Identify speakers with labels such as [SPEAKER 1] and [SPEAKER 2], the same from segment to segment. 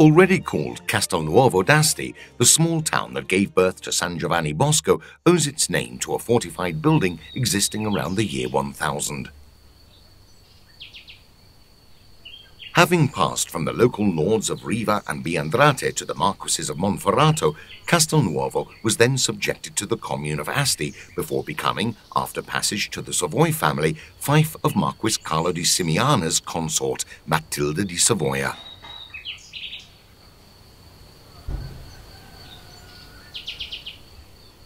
[SPEAKER 1] Already called Castelnuovo d'Asti, the small town that gave birth to San Giovanni Bosco owes its name to a fortified building existing around the year 1000. Having passed from the local lords of Riva and Biandrate to the marquesses of Monferrato, Castelnuovo was then subjected to the commune of Asti before becoming, after passage to the Savoy family, fief of Marquis Carlo di Simiana's consort, Matilda di Savoia.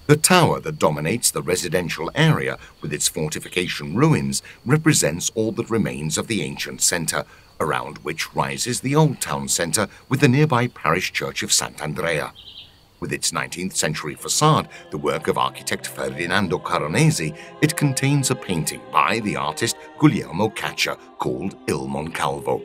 [SPEAKER 1] The tower that dominates the residential area with its fortification ruins represents all that remains of the ancient centre, around which rises the old town centre with the nearby parish church of Sant'Andrea. With its 19th century facade, the work of architect Ferdinando Caronesi, it contains a painting by the artist Guglielmo Caccia called Il Moncalvo.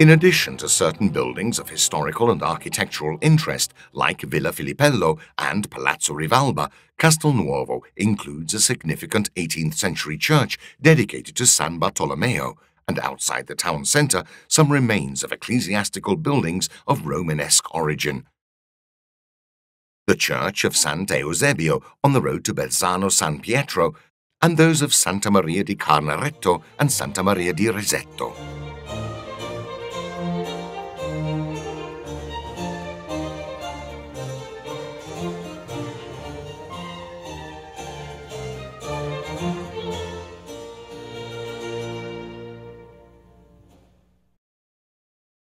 [SPEAKER 1] In addition to certain buildings of historical and architectural interest, like Villa Filippello and Palazzo Rivalba, Castelnuovo includes a significant 18th century church dedicated to San Bartolomeo, and outside the town centre, some remains of ecclesiastical buildings of Romanesque origin. The church of Sant'Eusebio on the road to Berzano San Pietro, and those of Santa Maria di Carnaretto and Santa Maria di Risetto.